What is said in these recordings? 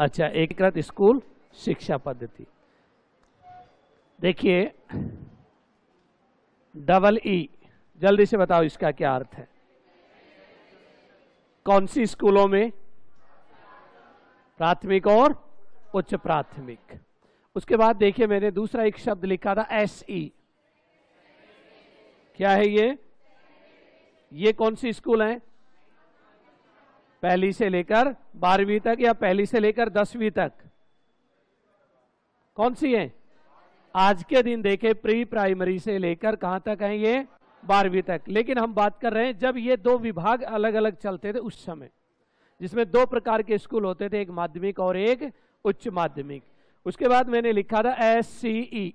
अच्छा एकीकृत स्कूल शिक्षा पद्धति। देखिए, डबल ई, जल्दी से बताओ इसका क्या अर्थ है। कौन सी स्कूलों में प्राथमिक और उच्च प्राथमिक? उसके बाद देखिए, मैंने दूसरा एक शब्द लिखा था, एस ई। क्या है ये? ये कौन सी स्कूल है? पहली से लेकर बारहवीं तक या पहली से लेकर दसवीं तक? कौन सी है? आज के दिन देखे, प्री प्राइमरी से लेकर कहाँ तक है ये? बारहवीं तक। लेकिन हम बात कर रहे हैं, जब ये दो विभाग अलग अलग चलते थे उस समय, जिसमें दो प्रकार के स्कूल होते थे, एक माध्यमिक और एक उच्च माध्यमिक। उसके बाद मैंने लिखा था एस सी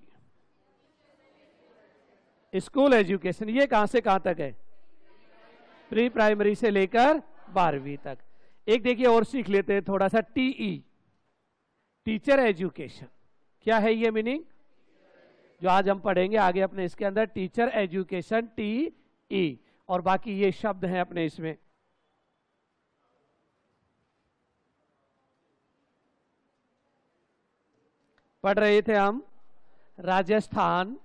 स्कूल एजुकेशन, ये कहाँ से कहाँ तक है? प्री प्राइमरी से लेकर बारहवीं तक। एक देखिए और सीख लेते हैं थोड़ा सा टीई टीचर एजुकेशन क्या है ये मीनिंग जो आज हम पढ़ेंगे, आगे अपने इसके अंदर टीचर एजुकेशन टी ई और बाकी ये शब्द हैं अपने इसमें। पढ़ रहे थे हम राजस्थान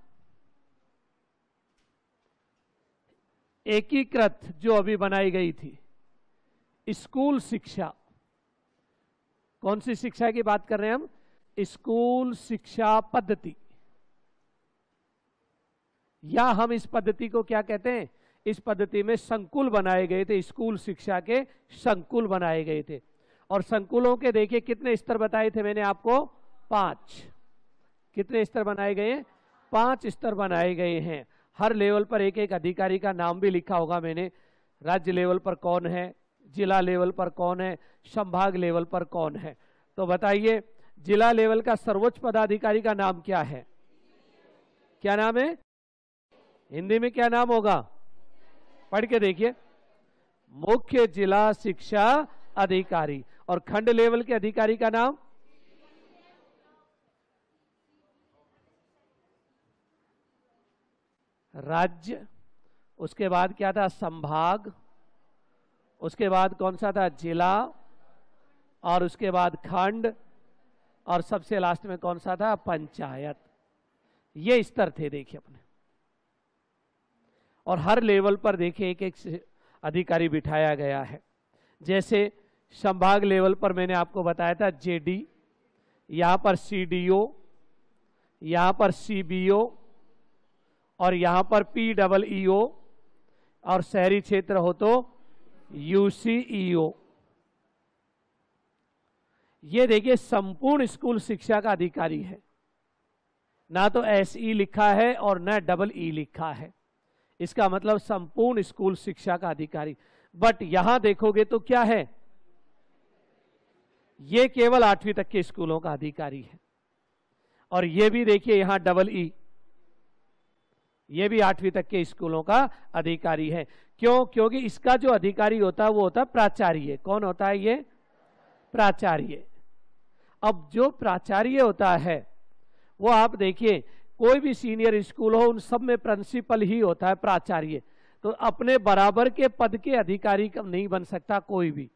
एकीकृत जो अभी बनाई गई थी। स्कूल शिक्षा। कौन सी शिक्षा की बात कर रहे हैं हम? स्कूल शिक्षा पद्धति। या हम इस पद्धति को क्या कहते हैं? इस पद्धति में संकुल बनाए गए थे, स्कूल शिक्षा के संकुल बनाए गए थे। और संकुलों के देखिए कितने स्तर बताए थे मैंने आपको? पाँच। कितने स्तर बनाए गए हैं? पाँच स्तर बनाए गए हैं। हर लेवल पर एक एक अधिकारी का नाम भी लिखा होगा मैंने। राज्य लेवल पर कौन है? जिला लेवल पर कौन है, संभाग लेवल पर कौन है? तो बताइए, जिला लेवल का सर्वोच्च पदाधिकारी का नाम क्या है? क्या नाम है? हिंदी में क्या नाम होगा? पढ़ के देखिए। मुख्य जिला शिक्षा अधिकारी। और खंड लेवल के अधिकारी का नाम? राज्य। उसके बाद क्या था? संभाग। उसके बाद कौन सा था? जिला, और उसके बाद खंड, और सबसे लास्ट में कौन सा था? पंचायत। ये स्तर थे, देखिए अपने। और हर लेवल पर देखिए एक एक अधिकारी बिठाया गया है। जैसे संभाग लेवल पर मैंने आपको बताया था जेडी यहाँ पर सीडीओ यहाँ पर सीबीओ और यहाँ पर पी डबल ईओ और शहरी क्षेत्र हो तो यूसीईओ ये देखिए, संपूर्ण स्कूल शिक्षा का अधिकारी है। ना तो एस ई लिखा है और ना डबल ई लिखा है। इसका मतलब संपूर्ण स्कूल शिक्षा का अधिकारी। बट यहाँ देखोगे तो क्या है? ये केवल आठवीं तक के स्कूलों का अधिकारी है। और ये भी देखिए, यहाँ डबल ई ये भी आठवीं तक के स्कूलों का अधिकारी है। क्यों? क्योंकि इसका जो अधिकारी होता है, वो होता है प्राचार्य। कौन होता है ये? प्राचार्य। अब जो प्राचार्य होता है, वो आप देखिए, कोई भी सीनियर स्कूल हो, उन सब में प्रिंसिपल ही होता है प्राचार्य। तो अपने बराबर के पद के अधिकारी नहीं बन सकता कोई भी।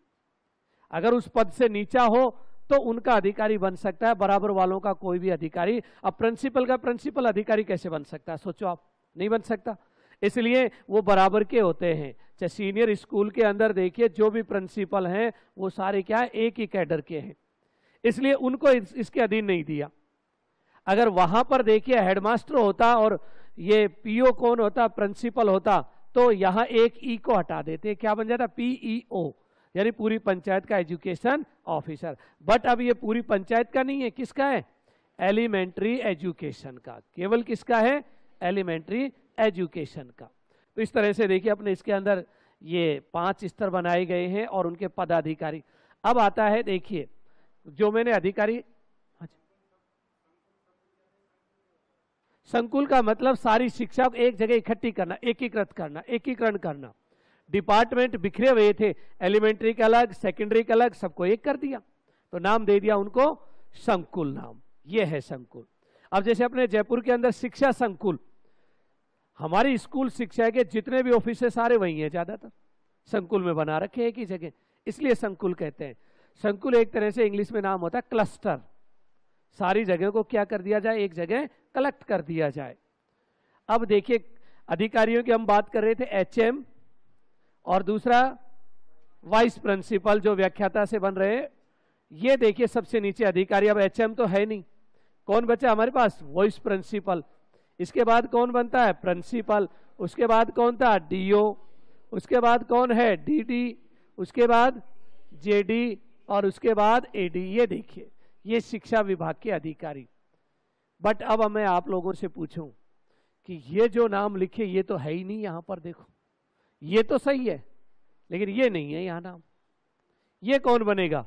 अगर उस पद से नीचा हो तो उनका अधिकारी बन सकता है, बराबर वालों का कोई भी अधिकारी। अब प्रिंसिपल का प्रिंसिपल अधिकारी कैसे बन सकता है? सोचो आप, नहीं बन सकता। इसलिए वो बराबर के होते हैं। चाहे सीनियर स्कूल के अंदर देखिए जो भी प्रिंसिपल हैं वो सारे क्या है एक ही कैडर के हैं। इसलिए उनको इस, इसके अधीन नहीं दिया। अगर वहाँ पर देखिए हेडमास्टर होता और ये पीओ कौन होता प्रिंसिपल होता तो यहाँ एक ई को हटा देते। क्या बन जाता? पीईओ यानी पूरी पंचायत का एजुकेशन ऑफिसर बट अब ये पूरी पंचायत का नहीं है किसका है? एलिमेंट्री एजुकेशन का। केवल किसका है? एलिमेंट्री एजुकेशन का। तो इस तरह से देखिए अपने इसके अंदर ये पाँच स्तर बनाए गए हैं और उनके पदाधिकारी। अब आता है देखिए, जो मैंने अधिकारी हाँ संकुल का मतलब सारी शिक्षा को एक जगह इकट्ठी करना, एकीकृत करना, एकीकरण करना। डिपार्टमेंट बिखरे हुए थे, एलिमेंट्री का अलग, सेकेंडरी का अलग, सबको एक कर दिया। तो नाम दे दिया उनको संकुल नाम। ये है संकुल। अब जैसे अपने जयपुर के अंदर शिक्षा संकुल हमारी स्कूल शिक्षा के जितने भी ऑफ़िस है, सारे वही हैं, ज़्यादातर। संकुल में बना रखे एक ही जगह। इसलिए संकुल कहते हैं। संकुल एक तरह से इंग्लिश में नाम होता है क्लस्टर। सारी जगह को क्या कर दिया जाए? एक जगह कलेक्ट कर दिया जाए। अब देखिए, अधिकारियों की हम बात कर रहे थे एचएम और दूसरा वाइस प्रिंसिपल जो व्याख्याता से बन रहे ये देखिए, सबसे नीचे अधिकारी। अब एचएम तो है नहीं। कौन बचा हमारे पास? Vice principal. इसके बाद कौन बनता है? प्रिंसिपल उसके बाद कौन था? डीओ उसके बाद कौन है? डीडी उसके बाद जेडी और उसके बाद एडी ये देखिए, ये शिक्षा विभाग के अधिकारी। बट अब मैं आप लोगों से पूछूँ कि ये जो नाम लिखे, ये तो है ही नहीं यहाँ पर, देखो। ये तो सही है, लेकिन ये नहीं है यहाँ नाम। ये कौन बनेगा?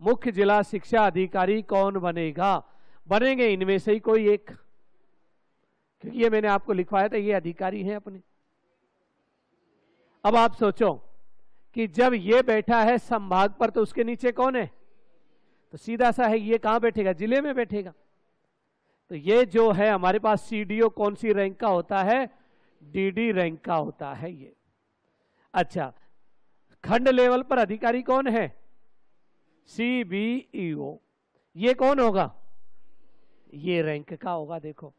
मुख्य जिला शिक्षा अधिकारी कौन बनेगा? बनेंगे इनमें से ही कोई एक। क्योंकि ये मैंने आपको लिखवाया था, ये अधिकारी हैं अपने। अब आप सोचो कि जब ये बैठा है संभाग पर तो उसके नीचे कौन है? तो सीधा सा है, ये कहाँ बैठेगा? ज़िले में बैठेगा। तो ये जो है, हमारे पास सीडीओ कौन सी रैंक का होता है? डीडी रैंक का होता है ये। अच्छा खंड लेवल पर अधिकारी कौन है? सीबीईओ। ये कौन होगा? ये रैंक का होगा, देखो।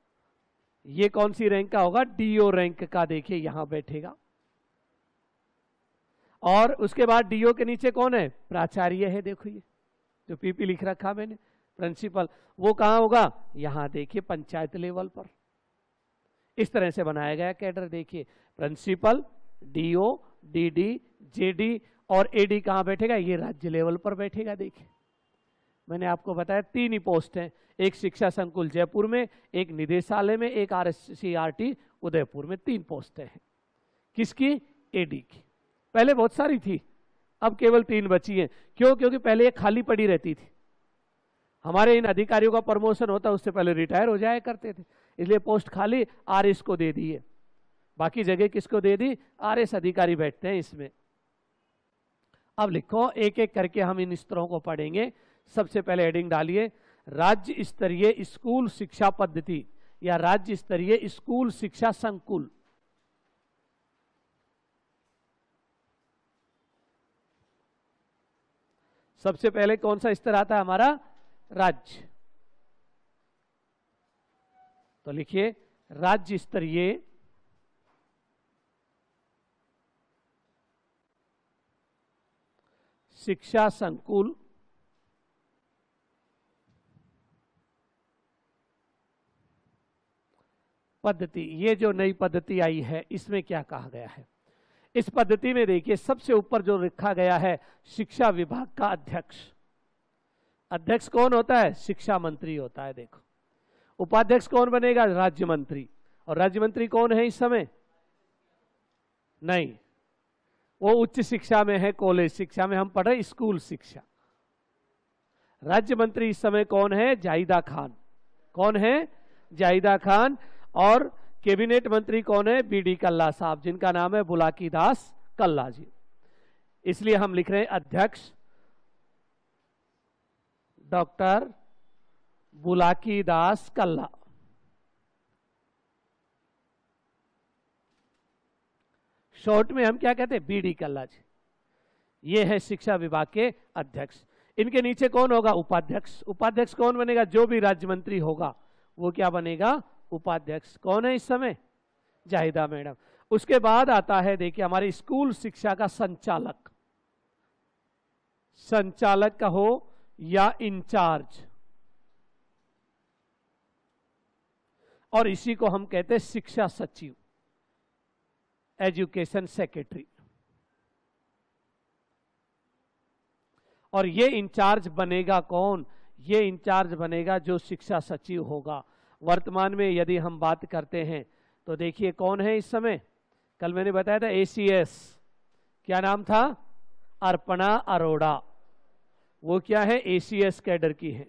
ये कौन सी रैंक का होगा? डीओ रैंक का देखिए, यहाँ बैठेगा। और उसके बाद डीओ के नीचे कौन है? प्राचार्य है, देखो ये। जो पीपी लिख रखा मैंने प्रिंसिपल वो कहाँ होगा? यहाँ देखिए, पंचायत लेवल पर। इस तरह से बनाया गया कैडर, देखिए। प्रिंसिपल डीओ डीडी जेडी और एडी कहाँ बैठेगा? ये राज्य लेवल पर बैठेगा, देखिए। मैंने आपको बताया तीन ही पोस्ट हैं। एक शिक्षा संकुल जयपुर में, एक निदेशालय में, एक आरएससीआरटी उदयपुर में। तीन पोस्टें हैं। किसकी? एडी की। पहले बहुत सारी थी। अब केवल तीन बची हैं। क्यों? क्योंकि पहले ये खाली पड़ी रहती थी। हमारे इन अधिकारियों का प्रमोशन होता, उससे पहले रिटायर हो जाया करते थे। इसलिए पोस्ट खाली आर को दे दी है बाकी जगह किसको दे दी? आर एस अधिकारी बैठते हैं इसमें। अब लिखो एक एक करके हम इन स्तरों को पढ़ेंगे। सबसे पहले हेडिंग डालिए, राज्य स्तरीय स्कूल शिक्षा पद्धति या राज्य स्तरीय स्कूल शिक्षा संकुल। सबसे पहले कौन सा स्तर आता है हमारा? राज्य। तो लिखिए, राज्य स्तरीय शिक्षा संकुल पद्धति, ये जो नई पद्धति आई है, इसमें क्या कहा गया है? इस पद्धति में देखिए, सबसे ऊपर जो लिखा गया है, शिक्षा विभाग का अध्यक्ष। अध्यक्ष कौन होता है? शिक्षा मंत्री होता है, देखो। उपाध्यक्ष कौन बनेगा? राज्य मंत्री। और राज्य मंत्री कौन है इस समय? नहीं। वो उच्च शिक्षा में है, कॉलेज शिक्षा में, हम पढ़े, स्कूल शिक्षा। राज्य मंत्री इस समय कौन है? जाहिदा खान। कौन है? जाहिदा खान और कैबिनेट मंत्री कौन है? बीडी कल्ला साहब, जिनका नाम है बुलाकी दास कल्ला जी। इसलिए हम लिख रहे हैं अध्यक्ष डॉक्टर बुलाकी दास कल्ला। शॉर्ट में हम क्या कहते हैं? बीडी कल्ला जी। ये है शिक्षा विभाग के अध्यक्ष। इनके नीचे कौन होगा? उपाध्यक्ष। उपाध्यक्ष कौन बनेगा? जो भी राज्य मंत्री होगा, वो क्या बनेगा? उपाध्यक्ष कौन है इस समय? जाहिदा मैडम। उसके बाद आता है, देखिए, हमारे स्कूल शिक्षा का संचालक। संचालक का हो या इंचार्ज। और इसी को हम कहते हैं शिक्षा सचिव, एजुकेशन सेक्रेटरी। और ये इंचार्ज बनेगा कौन? ये इंचार्ज बनेगा जो शिक्षा सचिव होगा। वर्तमान में यदि हम बात करते हैं तो देखिए कौन है इस समय? कल मैंने बताया था एसीएस क्या नाम था? अर्पणा अरोड़ा। वो क्या है? एसीएस कैडर की है।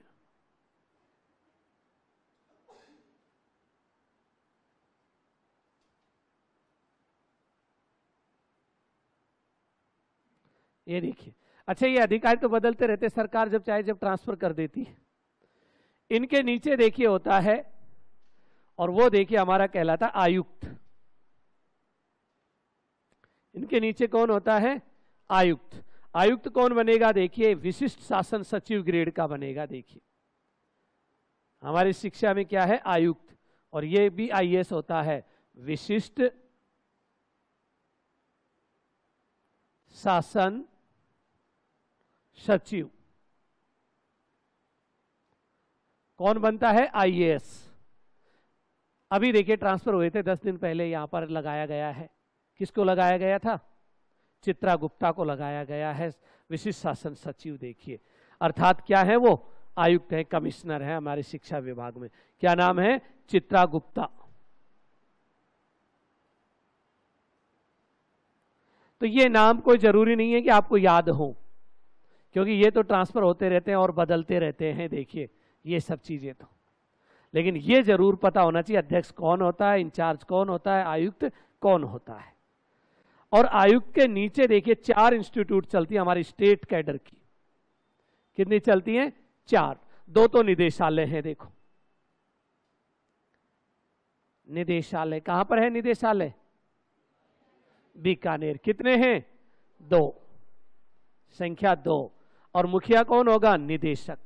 ये देखिए। अच्छा ये अधिकारी तो बदलते रहते सरकार जब चाहे जब ट्रांसफ़र कर देती है। इनके नीचे देखिए होता है और वो देखिए हमारा कहलाता आयुक्त। इनके नीचे कौन होता है? आयुक्त। आयुक्त कौन बनेगा? देखिए, विशिष्ट शासन सचिव ग्रेड का बनेगा, देखिए। हमारी शिक्षा में क्या है? आयुक्त। और ये भी आईएएस होता है। विशिष्ट शासन सचिव। कौन बनता है? आईएएस अभी देखिए ट्रांसफ़र हुए थे दस दिन पहले यहाँ पर लगाया गया है। किसको लगाया गया था? चित्रा गुप्ता को लगाया गया है। विशिष्ट शासन सचिव देखिए। अर्थात क्या है वो? आयुक्त है कमिश्नर है हमारे शिक्षा विभाग में। क्या नाम है? चित्रा गुप्ता। तो ये नाम कोई ज़रूरी नहीं है कि आपको याद हो, क्योंकि ये तो ट्रांसफ़र होते रहते हैं और बदलते रहते हैं, देखिए, ये सब चीज़ें तो। लेकिन ये ज़रूर पता होना चाहिए, अध्यक्ष कौन होता है, इंचार्ज कौन होता है, आयुक्त कौन होता है। और आयुक्त के नीचे देखिए, चार इंस्टीट्यूट चलती है हमारी स्टेट कैडर की। कितनी चलती हैं? चार। दो तो निदेशालय हैं, देखो। निदेशालय कहाँ पर है निदेशालय? बीकानेर। कितने हैं? दो। संख्या दो। और मुखिया कौन होगा? निदेशक।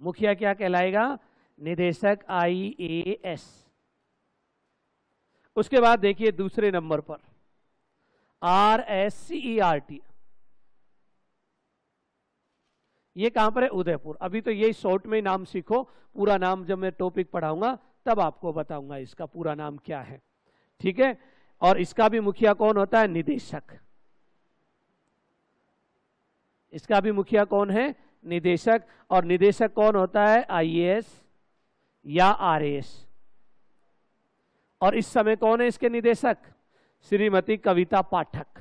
मुखिया क्या कहलाएगा? निदेशक आई ए एस उसके बाद देखिए दूसरे नंबर पर। R S C E R T ये कहाँ पर है? उदयपुर। अभी तो यही शॉर्ट में नाम सीखो। पूरा नाम जब मैं टॉपिक पढ़ाऊँगा, तब आपको बताऊँगा इसका पूरा नाम क्या है। ठीक है? और इसका भी मुखिया कौन होता है? निदेशक। इसका भी मुखिया कौन है? निदेशक, और निदेशक कौन होता है? आईएएस या आरएएस और इस समय कौन है इसके निदेशक? श्रीमती कविता पाठक।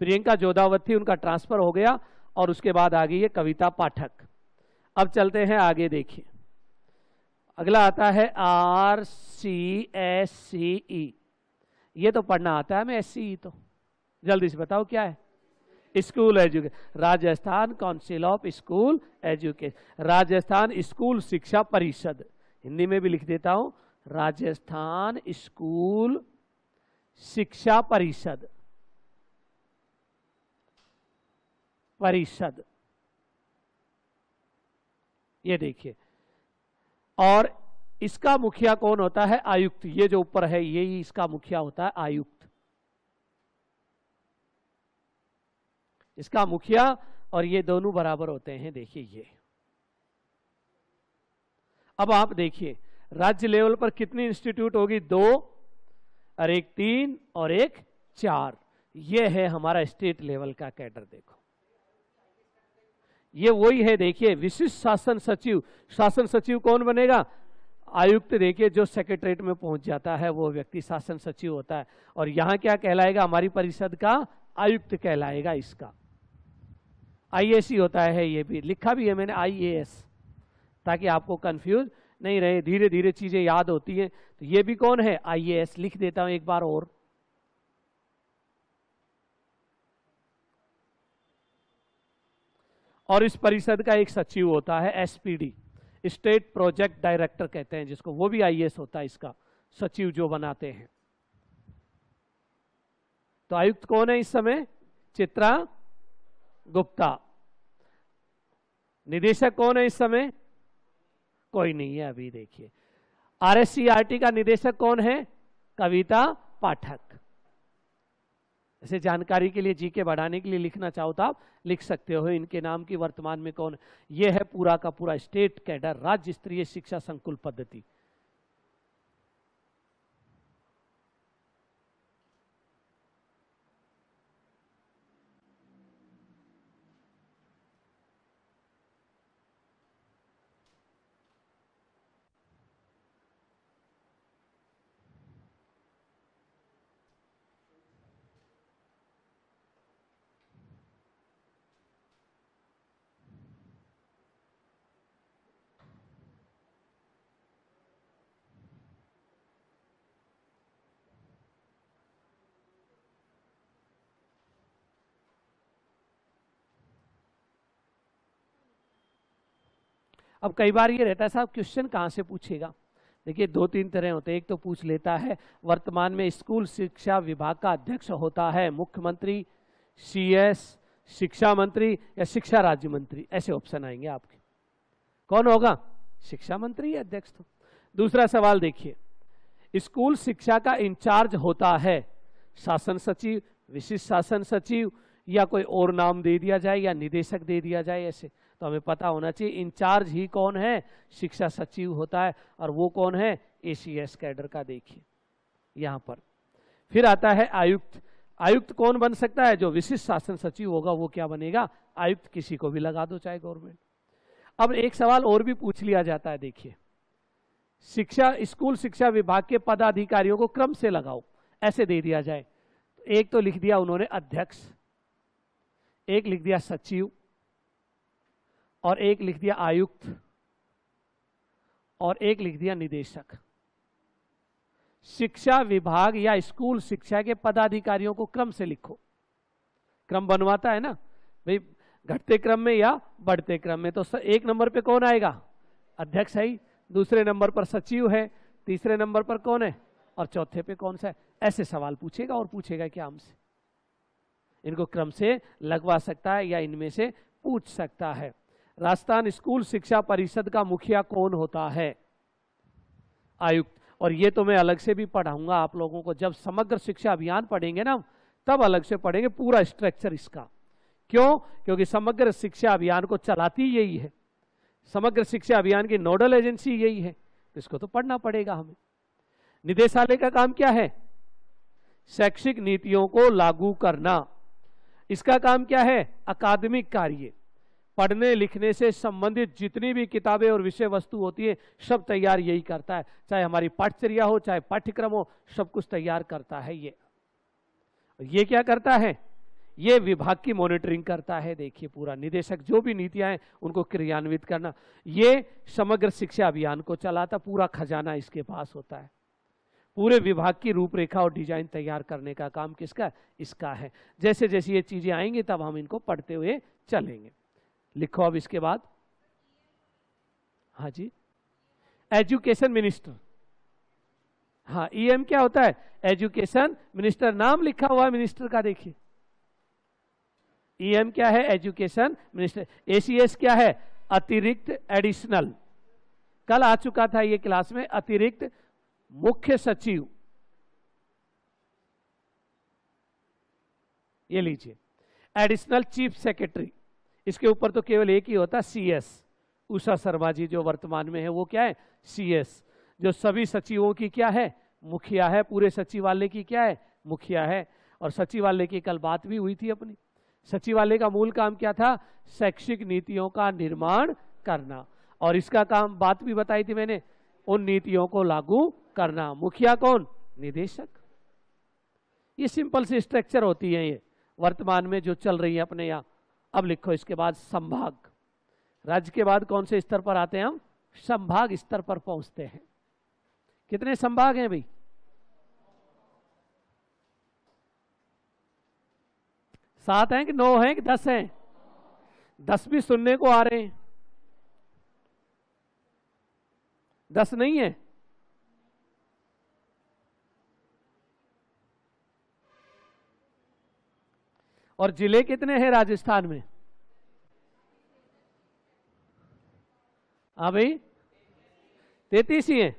प्रियंका जोधावत उनका ट्रांसफ़र हो गया, और उसके बाद आ गई है कविता पाठक। अब चलते हैं आगे, देखिए। अगला आता है आर सी एस सी ई ये तो पढ़ना आता है, हमें एस सी ई तो। जल्दी से बताओ, क्या है? School education Rajasthan council of school education Rajasthan school शिक्षा परिषद हिंदी में भी लिख देता हूँ राजस्थान स्कूल शिक्षा परिषद परिषद ये देखिए। और इसका मुखिया कौन होता है? आयुक्त। ये जो ऊपर है, ये ही इसका मुखिया होता है, आयुक्त। इसका मुखिया और ये दोनों बराबर होते हैं, देखिए। ये अब आप देखिए, राज्य लेवल पर कितनी इंस्टीट्यूट होगी? दो, और एक तीन, और एक चार। ये है हमारा स्टेट लेवल का कैडर, देखो। ये वही है, देखिए, विशिष्ट शासन सचिव। शासन सचिव कौन बनेगा? आयुक्त, देखिए, जो सेक्रेटरीट में पहुँच जाता है, वो व्यक्ति शासन सचिव होता है। और यहाँ क्या कहलाएगा? हमारी परिषद का आयुक्त कहलाएगा इसका। आईएएस ही होता है ये भी। लिखा भी है मैंने आईएएस ताकि आपको कंफ्यूज नहीं रहे। धीरे धीरे चीज़ें याद होती हैं। तो ये भी कौन है? आईएएस लिख देता हूँ एक बार और। और इस परिषद का एक सचिव होता है एसपीडी स्टेट प्रोजेक्ट डायरेक्टर कहते हैं जिसको। वो भी आईएएस होता है इसका, सचिव जो बनाते हैं। तो आयुक्त कौन है इस समय? चित्रा गुप्ता। निदेशक कौन है इस समय? कोई नहीं है अभी, देखिए। आरएससीआरटी का निदेशक कौन है? कविता पाठक। ऐसे जानकारी के लिए जी के बढ़ाने के लिए लिखना चाहो तो आप लिख सकते हो। इनके नाम की वर्तमान में कौन? ये है पूरा का पूरा स्टेट कैडर, राज्य स्तरीय शिक्षा संकुल पद्धति। अब कई बार ये रहता है, साहब क्वेश्चन कहाँ से पूछेगा? देखिए दो तीन तरह होते हैं। एक तो पूछ लेता है, वर्तमान में स्कूल शिक्षा विभाग का अध्यक्ष होता है, मुख्यमंत्री सीएस शिक्षा मंत्री या शिक्षा राज्य मंत्री। ऐसे ऑप्शन आएँगे आपके। कौन होगा? शिक्षा मंत्री या अध्यक्ष तो। दूसरा सवाल देखिए, स्कूल शिक्षा का इंचार्ज होता है, शासन सचिव, विशिष्ट शासन सचिव, या कोई और नाम दे दिया जाए या निदेशक दे दिया जाए ऐसे। तो हमें पता होना चाहिए इंचार्ज ही कौन है? शिक्षा सचिव होता है, और वो कौन है? एसीएस कैडर का देखिए, यहाँ पर। फिर आता है आयुक्त। आयुक्त कौन बन सकता है? जो विशिष्ट शासन सचिव होगा, वो क्या बनेगा? आयुक्त किसी को भी लगा दो, चाहे गवर्नमेंट। अब एक सवाल और भी पूछ लिया जाता है, देखिए। शिक्षा, स्कूल शिक्षा विभाग के पदाधिकारियों को क्रम से लगाओ, ऐसे दे दिया जाए। एक तो लिख दिया उन्होंने अध्यक्ष, एक लिख दिया सचिव और एक लिख दिया आयुक्त, और एक लिख दिया निदेशक। शिक्षा विभाग या स्कूल शिक्षा के पदाधिकारियों को क्रम से लिखो। क्रम बनवाता है ना? भाई, घटते क्रम में या बढ़ते क्रम में? तो एक नंबर पे कौन आएगा? अध्यक्ष है। दूसरे नंबर पर सचिव है। तीसरे नंबर पर कौन है? और चौथे पे कौन सा है? ऐसे सवाल पूछेगा और पूछेगा क्या हमसे? इनको क्रम से लगवा सकता है या इनमें से पूछ सकता है। राजस्थान स्कूल शिक्षा परिषद का मुखिया कौन होता है? आयुक्त। और ये तो मैं अलग से भी पढ़ाऊँगा आप लोगों को। जब समग्र शिक्षा अभियान पढ़ेंगे ना, तब अलग से पढ़ेंगे पूरा स्ट्रक्चर इसका। क्यों? क्योंकि समग्र शिक्षा अभियान को चलाती यही है। समग्र शिक्षा अभियान की नोडल एजेंसी यही है। तो इसको तो पढ़ना पड़ेगा हमें। निदेशालय का काम क्या है? शैक्षिक नीतियों को लागू करना। इसका काम क्या है? अकादमिक कार्य। पढ़ने लिखने से संबंधित जितनी भी किताबें और विषय वस्तु होती है, सब तैयार यही करता है। चाहे हमारी पाठचर्या हो, चाहे पाठ्यक्रम हो, सब कुछ तैयार करता है ये। ये क्या करता है? ये विभाग की मॉनिटरिंग करता है, देखिए पूरा निदेशक, जो भी नीतियाँ हैं, उनको क्रियान्वित करना। ये समग्र शिक्षा अभियान को चलाता, पूरा खजाना इसके पास होता है। पूरे विभाग की रूपरेखा और डिज़ाइन तैयार करने का काम किसका? इसका है। जैसे जैसे ये चीज़ें आएँगी, तब हम इनको पढ़ते हुए चलेंगे। लिखो अब इसके बाद। हाँ जी। एजुकेशन मिनिस्टर हाँ ईएम क्या होता है? एजुकेशन मिनिस्टर नाम लिखा हुआ है मिनिस्टर का, देखिए। ईएम क्या है? एजुकेशन मिनिस्टर एसीएस क्या है? अतिरिक्त एडिशनल कल आ चुका था ये क्लास में, अतिरिक्त मुख्य सचिव। ये लीजिए। एडिशनल चीफ सेक्रेटरी इसके ऊपर तो केवल एक ही होता सी एस उषा शर्मा जी जो वर्तमान में है, वो क्या है? सीएस जो सभी सचिवों की क्या है? मुखिया है, पूरे सचिवालय की क्या है? मुखिया है। और सचिवालय की कल बात भी हुई थी अपनी। सचिवालय का मूल काम क्या था? शैक्षिक नीतियों का निर्माण करना। और इसका काम, बात भी बताई थी मैंने, उन नीतियों को लागू करना। मुखिया कौन? निदेशक। ये सिंपल सी स्ट्रक्चर होती है ये, वर्तमान में जो चल रही है अपने यहाँ। अब लिखो इसके बाद संभाग। राज्य के बाद कौन से स्तर पर आते हैं हम? संभाग स्तर पर पहुँचते हैं। कितने संभाग हैं भाई? सात हैं कि नौ हैं कि दस हैं? दस भी सुनने को आ रहे हैं। दस नहीं है? और ज़िले कितने हैं राजस्थान में? हाँ भाई, तैतीस ही है।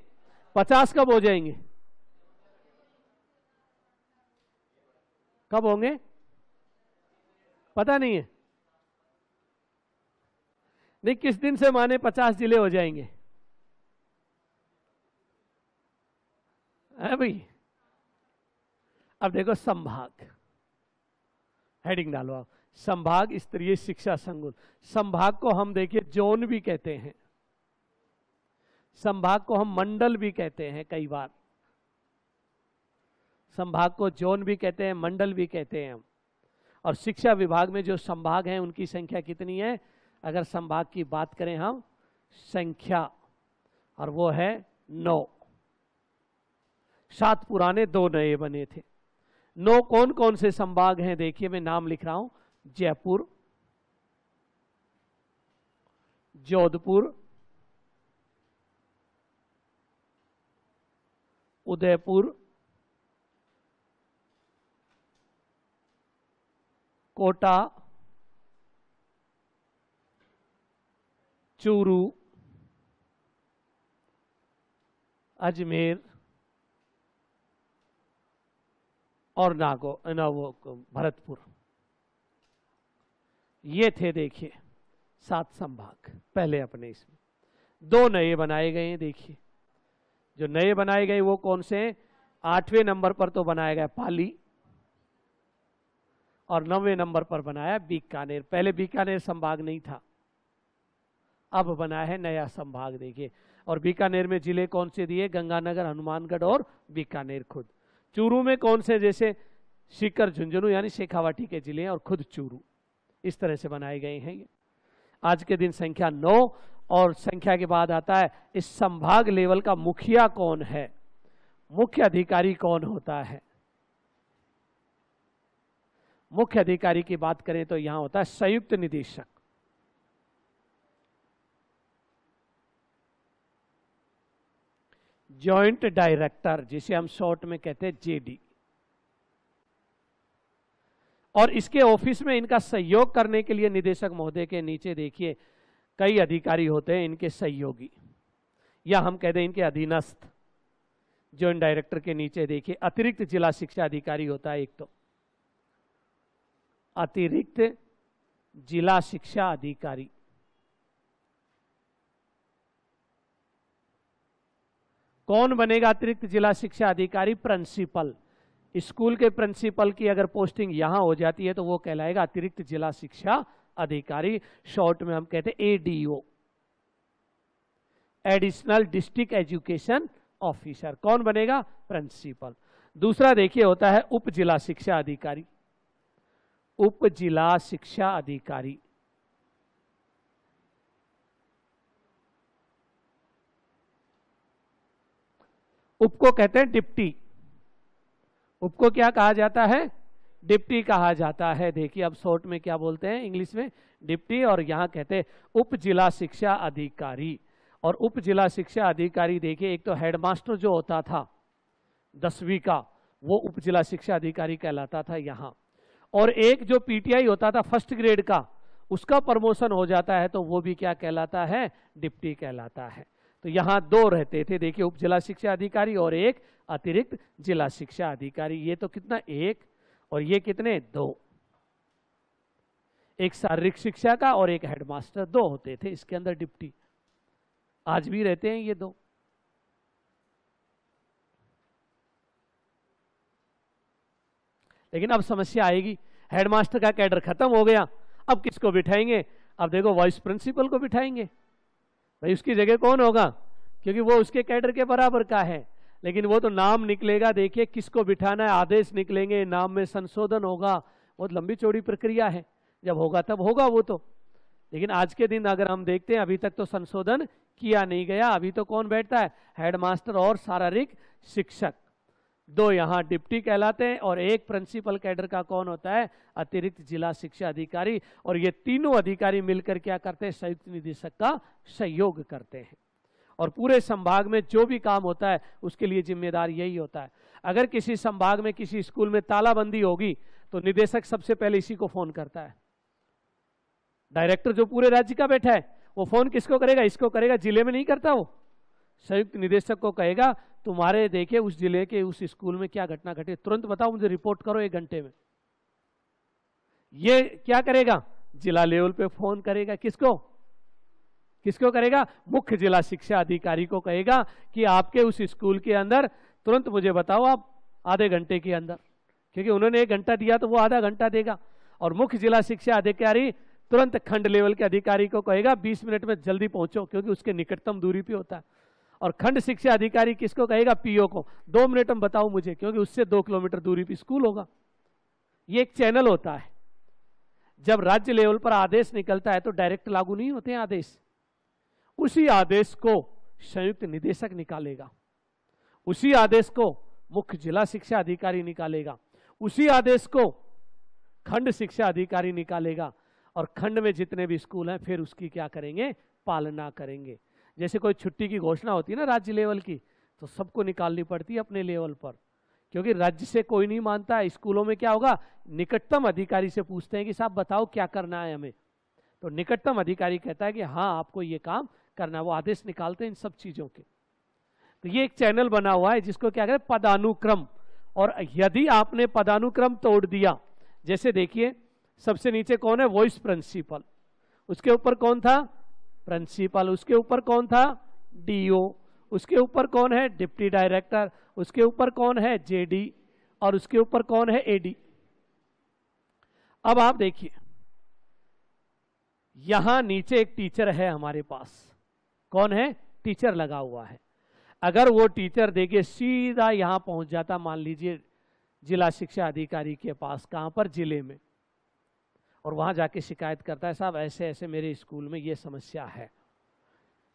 पचास कब हो जाएँगे? कब होंगे? पता नहीं है। नहीं, किस दिन से माने पचास ज़िले हो जाएँगे? है भाई। अब देखो संभाग। हेडिंग डालो आप। संभाग स्तरीय शिक्षा संकुल संभाग को हम देखिए, जोन भी कहते हैं। संभाग को हम मंडल भी कहते हैं कई बार। संभाग को जोन भी कहते हैं, मंडल भी कहते हैं हम। और शिक्षा विभाग में जो संभाग हैं, उनकी संख्या कितनी है? अगर संभाग की बात करें हम, संख्या, और वो है नौ। सात पुराने दो नए बने थे। नौ कौन कौन से संभाग हैं, देखिए मैं नाम लिख रहा हूँ, जयपुर, जोधपुर, उदयपुर, कोटा, चूरू, अजमेर और नागो ना वो भरतपुर। ये थे देखिए, सात संभाग, पहले अपने इसमें। दो नए बनाए गए हैं, देखिए। जो नए बनाए गए वो कौन से आठवें नंबर पर तो बनाया गया पाली, और नौवे नंबर पर बनाया बीकानेर। पहले बीकानेर संभाग नहीं था, अब बना है नया संभाग, देखिए। और बीकानेर में ज़िले कौन से दिए? गंगानगर, हनुमानगढ़ और बीकानेर खुद। चूरू में कौन से, जैसे शिकर झुंझुनू, यानी शेखावाटी के ज़िले और खुद चूरू। इस तरह से बनाए गए हैं ये। आज के दिन संख्या नौ और संख्या के बाद आता है, इस संभाग लेवल का मुखिया कौन है? मुख्य अधिकारी कौन होता है? मुख्य अधिकारी की बात करें तो यहाँ होता है संयुक्त निदेशक। जॉइंट डायरेक्टर जिसे हम शॉर्ट में कहते हैं जेडी और इसके ऑफ़िस में इनका सहयोग करने के लिए निदेशक महोदय के नीचे देखिए, कई अधिकारी होते हैं इनके सहयोगी। या हम कहते हैं इनके अधीनस्थ। जॉइंट डायरेक्टर के नीचे देखिए, अतिरिक्त जिला शिक्षा अधिकारी होता है एक तो। अतिरिक्त जिला शिक्षा अधिकारी। कौन बनेगा अतिरिक्त जिला शिक्षा अधिकारी? प्रिंसिपल स्कूल के प्रिंसिपल की अगर पोस्टिंग यहाँ हो जाती है तो वो कहलाएगा अतिरिक्त जिला शिक्षा अधिकारी। शॉर्ट में हम कहते हैं ADO additional district education officer कौन बनेगा? प्रिंसिपल दूसरा देखिए, होता है उप जिला शिक्षा अधिकारी। उप जिला शिक्षा अधिकारी। उप को कहते हैं डिप्टी। उप को क्या कहा जाता है? डिप्टी कहा जाता है। देखिए अब शॉर्ट में क्या बोलते हैं इंग्लिश में? डिप्टी और यहाँ कहते हैं उप जिला शिक्षा अधिकारी। और उप जिला शिक्षा अधिकारी, देखिए एक तो हेडमास्टर जो होता था, दसवीं का, वो उप जिला शिक्षा अधिकारी कहलाता था यहाँ। और एक जो पीटीआई होता था, फ़र्स्ट ग्रेड का, उसका प्रमोशन हो जाता है तो वो भी क्या कहलाता है? डिप्टी कहलाता है। तो यहाँ दो रहते थे, देखिए उप जिला शिक्षा अधिकारी और एक अतिरिक्त जिला शिक्षा अधिकारी। ये तो कितना एक और ये कितने? दो। एक शारीरिक शिक्षा का और एक हेडमास्टर दो होते थे, इसके अंदर डिप्टी। आज भी रहते हैं ये दो। लेकिन अब समस्या आएगी, हेडमास्टर का कैडर खत्म हो गया, अब किसको बिठाएँगे? अब देखो वाइस प्रिंसिपल को बिठाएँगे। भाई, उसकी जगह कौन होगा? क्योंकि वो उसके कैडर के बराबर का है। लेकिन वो तो नाम निकलेगा, देखिए, किसको बिठाना है, आदेश निकलेंगे, नाम में संशोधन होगा। बहुत लंबी चौड़ी प्रक्रिया है, जब होगा तब होगा वो तो। लेकिन आज के दिन अगर हम देखते हैं, अभी तक तो संशोधन किया नहीं गया, अभी तो कौन बैठता है? हेडमास्टर और शारीरिक शिक्षक। दो यहाँ डिप्टी कहलाते हैं और एक प्रिंसिपल कैडर का कौन होता है? अतिरिक्त जिला शिक्षा अधिकारी। और ये तीनों अधिकारी मिलकर क्या करते हैं? संयुक्त निदेशक का सहयोग करते हैं। और पूरे संभाग में जो भी काम होता है, उसके लिए जिम्मेदार यही होता है। अगर किसी संभाग में, किसी स्कूल में तालाबंदी होगी तो निदेशक सबसे पहले इसी को फ़ोन करता है। डायरेक्टर जो पूरे राज्य का बैठा है, वो फ़ोन किसको करेगा? इसको करेगा ज़िले में नहीं करता वो। संयुक्त निदेशक को कहेगा, तुम्हारे देखे उस ज़िले के, उस स्कूल में क्या घटना घटी। तुरंत बताओ, मुझे रिपोर्ट करो एक घंटे में। ये क्या करेगा? जिला लेवल पे फ़ोन करेगा। किसको? किसको करेगा? मुख्य जिला शिक्षा अधिकारी को कहेगा कि आपके उस स्कूल के अंदर, तुरंत मुझे बताओ आप आधे घंटे के अंदर। क्योंकि उन्होंने एक घंटा दिया तो वो आधा घंटा देगा। और मुख्य जिला शिक्षा अधिकारी तुरंत खंड लेवल के अधिकारी को कहेगा 20 मिनट में जल्दी पहुंचो, क्योंकि उसके निकटतम दूरी पे होता है। और खंड शिक्षा अधिकारी किसको कहेगा? पीओ को। दो मिनट में बताओ मुझे, क्योंकि उससे दो किलोमीटर दूरी पर स्कूल होगा। ये एक चैनल होता है। जब राज्य लेवल पर आदेश निकलता है तो डायरेक्ट लागू नहीं होते आदेश। उसी आदेश को संयुक्त निदेशक निकालेगा। उसी आदेश को मुख्य जिला शिक्षा अधिकारी निकालेगा। उसी आदेश को खंड शिक्षा अधिकारी निकालेगा। और खंड में जितने भी स्कूल हैं, फिर उसकी क्या करेंगे? पालना करेंगे। जैसे कोई छुट्टी की घोषणा होती है ना राज्य लेवल की तो सबको निकालनी पड़ती है अपने लेवल पर। क्योंकि राज्य से कोई नहीं मानता, स्कूलों में क्या होगा, निकटतम अधिकारी से पूछते हैं कि साहब बताओ क्या करना है हमें। तो निकटतम अधिकारी कहता है कि हाँ आपको ये काम करना वो आदेश निकालते हैं इन सब चीज़ों के। तो ये एक चैनल बना हुआ है, जिसको क्या हैं पदानुक्रम। और यदि आपने पदानुक्रम तोड़ दिया, जैसे देखिए, सबसे नीचे कौन है वॉइस प्रिंसिपल उसके ऊपर कौन था? प्रिंसिपल, उसके ऊपर कौन था? डीओ उसके ऊपर कौन है? Deputy director. उसके ऊपर कौन है? जेडी और उसके ऊपर कौन है? एडी अब आप देखिए। यहाँ नीचे एक टीचर है हमारे पास। कौन है? टीचर लगा हुआ है। अगर वो टीचर देखिए सीधा यहाँ पहुँच जाता। मान लीजिए, जिला शिक्षा अधिकारी के पास, कहाँ पर? ज़िले में। और वहाँ जाके शिकायत करता है, साहब ऐसे ऐसे मेरे स्कूल में ये समस्या है।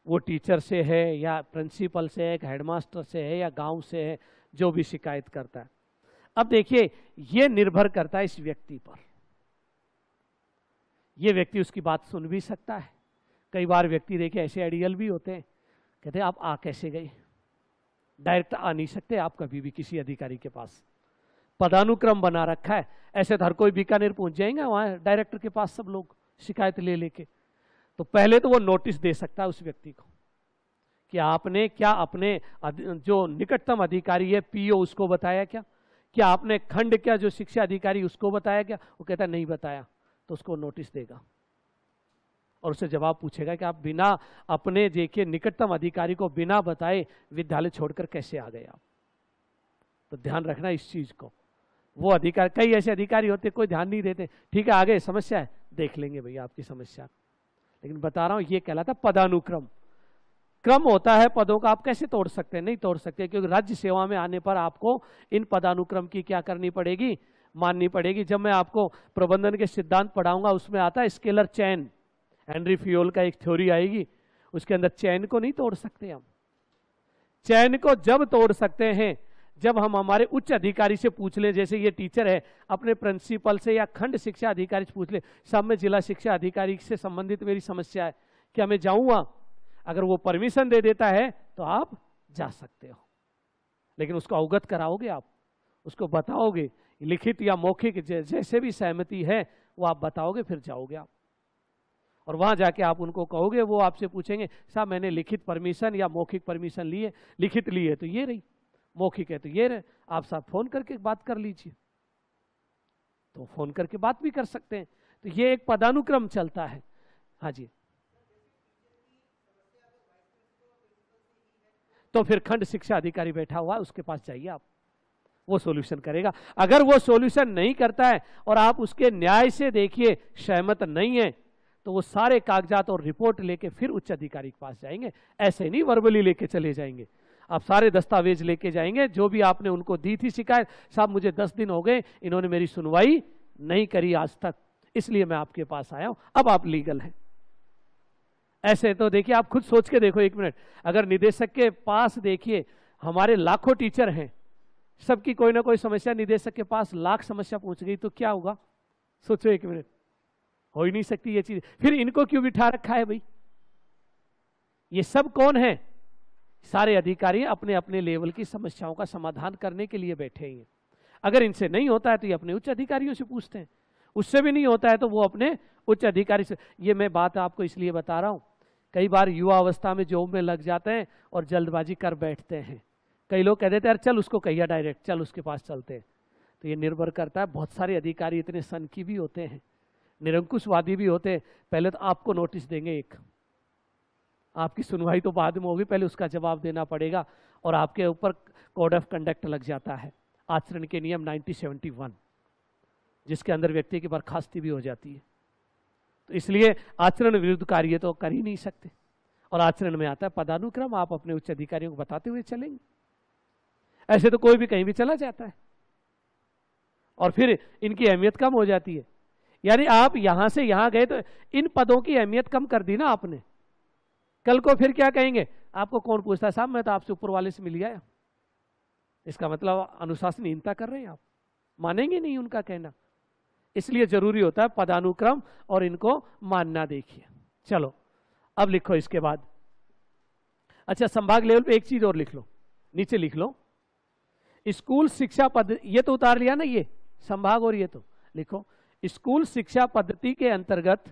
वो टीचर से है या प्रिंसिपल से है हेडमास्टर से है या गाँव से है, जो भी शिकायत करता है। अब देखिए, ये निर्भर करता है इस व्यक्ति पर। ये व्यक्ति उसकी बात सुन भी सकता है। कई बार व्यक्ति देखिए, ऐसे आइडियल भी होते हैं। कहते हैं, आप आ कैसे गए? डायरेक्ट आ नहीं सकते, आप कभी भी किसी अधिकारी के पास। पदानुक्रम बना रखा है। ऐसे तो हर कोई बीकानेर पहुँच जाएँगे, वहाँ डायरेक्टर के पास सब लोग शिकायत ले लेके। तो पहले तो वो नोटिस दे सकता है उस व्यक्ति को कि आपने क्या अपने जो निकटतम अधिकारी है पीओ उसको बताया क्या? क्या आपने खंड क्या जो शिक्षा अधिकारी उसको बताया क्या? वो कहता नहीं बताया। तो उसको नोटिस देगा। और उससे जवाब पूछेगा कि आप बिना अपने देखिए निकटतम अधिकारी को बिना बताए विद्यालय छोड़कर कैसे आ गए आप? तो ध्यान रखना इस चीज़ को। वो अधिकार, कई ऐसे अधिकारी होते कोई ध्यान नहीं देते। ठीक है, आगे समस्या है। देख लेंगे भैया आपकी समस्या। लेकिन बता रहा हूँ, ये कहलाता पदानुक्रम। क्रम होता है पदों का, आप कैसे तोड़ सकते हैं? नहीं तोड़ सकते, क्योंकि राज्य सेवा में आने पर आपको इन पदानुक्रम की क्या करनी पड़ेगी? माननी पड़ेगी। जब मैं आपको प्रबंधन के सिद्धांत पढ़ाऊँगा, उसमें आता है स्केलर चैन। हेनरी फ्यूल का एक थ्योरी आएगी। उसके अंदर चैन को नहीं तोड़ सकते हम। चैन को जब तोड़ सकते हैं जब हम हमारे उच्च अधिकारी से पूछ ले, जैसे ये टीचर है, अपने प्रिंसिपल से या खंड शिक्षा अधिकारी से पूछ ले सब में जिला शिक्षा अधिकारी से संबंधित मेरी समस्या है, क्या मैं जाऊँगा? अगर वो परमिशन दे देता है तो आप जा सकते हो। लेकिन उसको अवगत कराओगे आप, उसको बताओगे, लिखित या मौखिक जैसे भी सहमति है, वो आप बताओगे, फिर जाओगे आप। और वहाँ जाके आप उनको कहोगे, वो आपसे पूछेंगे, साहब, मैंने लिखित परमिशन या मौखिक परमिशन लिए लिखित लिए तो ये रही। मौखिक है तो ये रहे, आप साथ फ़ोन करके बात कर लीजिए। तो फ़ोन करके बात भी कर सकते हैं। तो ये एक पदानुक्रम चलता है। हाँ जी। तो फिर खंड शिक्षा अधिकारी बैठा हुआ है उसके पास जाइए आप। वो सॉल्यूशन करेगा। अगर वो सॉल्यूशन नहीं करता है और आप उसके न्याय से देखिए, सहमत नहीं है तो वो सारे कागजात और रिपोर्ट लेके फिर उच्च अधिकारी के पास जाएँगे। ऐसे नहीं, वर्बली लेके चले जाएँगे। आप सारे दस्तावेज़ लेके जाएँगे, जो भी आपने उनको दी थी शिकायत, साहब मुझे दस दिन हो गए, इन्होंने मेरी सुनवाई नहीं करी आज तक, इसलिए मैं आपके पास आया हूँ। अब आप लीगल हैं। ऐसे तो देखिए, आप खुद सोच के देखो एक मिनट, अगर निदेशक के पास देखिए, हमारे लाखों टीचर हैं, सबकी कोई ना कोई समस्या, निदेशक के पास लाख समस्या पहुँच गई तो क्या होगा? सोचो एक मिनट, हो ही नहीं सकती ये चीज़। फिर इनको क्यों बिठा रखा है भाई? ये सब कौन है? सारे अधिकारी अपने अपने लेवल की समस्याओं का समाधान करने के लिए बैठे हैं अगर इनसे नहीं होता है तो ये अपने उच्च अधिकारियों से पूछते हैं। उससे भी नहीं होता है तो वो अपने उच्च अधिकारी से, ये मैं बात आपको इसलिए बता रहा हूँ। कई बार युवा अवस्था में जॉब में लग जाते हैं और जल्दबाजी कर बैठते हैं। कई लोग कह देते हैं चल उसको कहिए डायरेक्ट, चल उसके पास चलते हैं। तो ये निर्भर करता है। बहुत सारे अधिकारी इतने सन की भी होते हैं, निरंकुशवादी भी होते हैं। पहले तो आपको नोटिस देंगे एक। आपकी सुनवाई तो बाद में होगी, पहले उसका जवाब देना पड़ेगा और आपके ऊपर कोड ऑफ़ कंडक्ट लग जाता है। आचरण के नियम 1971 जिसके अंदर व्यक्ति की बर्खास्ती भी हो जाती है। तो इसलिए आचरण विरुद्ध कार्य तो कर ही नहीं सकते। और आचरण में आता है, पदानुक्रम आप अपने उच्च अधिकारियों को बताते हुए चलेंगे। ऐसे तो कोई भी कहीं भी चला जाता है। और फिर इनकी अहमियत कम हो जाती है। यानी आप यहाँ से यहाँ गए तो इन पदों की अहमियत कम कर दी ना आपने। कल को फिर क्या कहेंगे? आपको कौन पूछता है, साहब, मैं तो आपसे ऊपर वाले से मिल गया। इसका मतलब अनुशासनहीनता कर रहे हैं आप। मानेंगे नहीं उनका कहना। इसलिए ज़रूरी होता है पदानुक्रम और इनको मानना देखिए। चलो, अब लिखो इसके बाद। अच्छा संभाग लेवल पे एक चीज़ और लिख लो। नीचे लिख लो। स्कूल शिक्षा पद्धति ये तो उतार लिया ना ये, संभाग और ये तो। लिखो। स्कूल शिक्षा पद्धति के अंतर्गत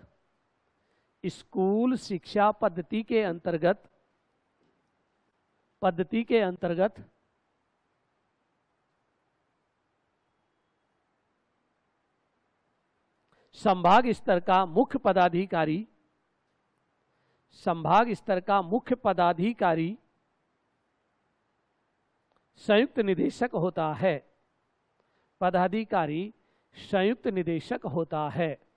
स्कूल शिक्षा पद्धति के अंतर्गत, पद्धति के अंतर्गत संभाग स्तर का मुख्य पदाधिकारी, संभाग स्तर का मुख्य पदाधिकारी संयुक्त निदेशक होता है। पदाधिकारी संयुक्त निदेशक होता है।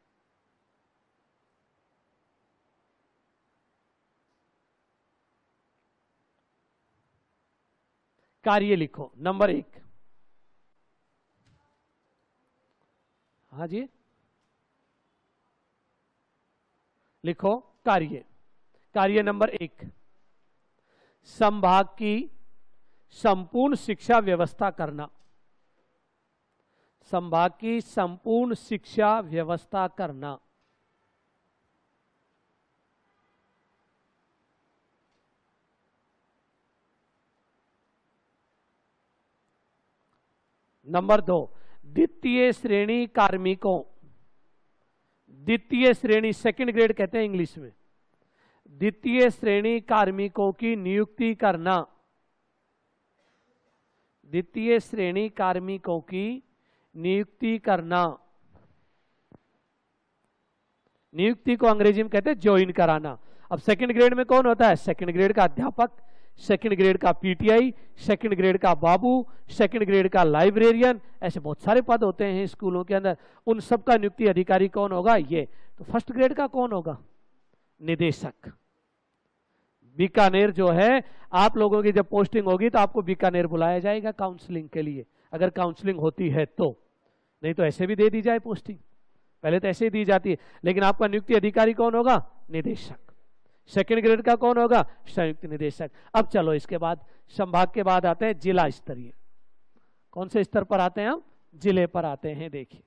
कार्य लिखो। नंबर एक। हाँ जी। लिखो कार्य। कार्य नंबर एक। संभाग की संपूर्ण शिक्षा व्यवस्था करना। संभाग की संपूर्ण शिक्षा व्यवस्था करना। नंबर दो, द्वितीय श्रेणी कार्मिकों। द्वितीय श्रेणी सेकंड ग्रेड कहते हैं इंग्लिश में। द्वितीय श्रेणी कार्मिकों की नियुक्ति करना। द्वितीय श्रेणी कार्मिकों की नियुक्ति करना। नियुक्ति को अंग्रेज़ी में कहते हैं ज्वाइन कराना। अब सेकंड ग्रेड में कौन होता है? सेकंड ग्रेड का अध्यापक। सेकंड ग्रेड का पीटीआई सेकंड ग्रेड का बाबू सेकंड ग्रेड का लाइब्रेरियन ऐसे बहुत सारे पद होते हैं स्कूलों के अंदर। उन सब का नियुक्ति अधिकारी कौन होगा? ये। तो फ़र्स्ट ग्रेड का कौन होगा? निदेशक। बीकानेर जो है, आप लोगों की जब पोस्टिंग होगी तो आपको बीकानेर बुलाया जाएगा काउंसलिंग के लिए। अगर काउंसलिंग होती है तो। नहीं तो ऐसे भी दे दी जाए पोस्टिंग पहले तो ऐसे ही दी जाती है। लेकिन आपका नियुक्ति अधिकारी कौन होगा? निदेशक। सेकंड ग्रेड का कौन होगा? संयुक्त निदेशक। अब चलो इसके बाद, संभाग के बाद आते हैं जिला स्तरीय। कौन से स्तर पर आते हैं हम? ज़िले पर आते हैं, देखिए।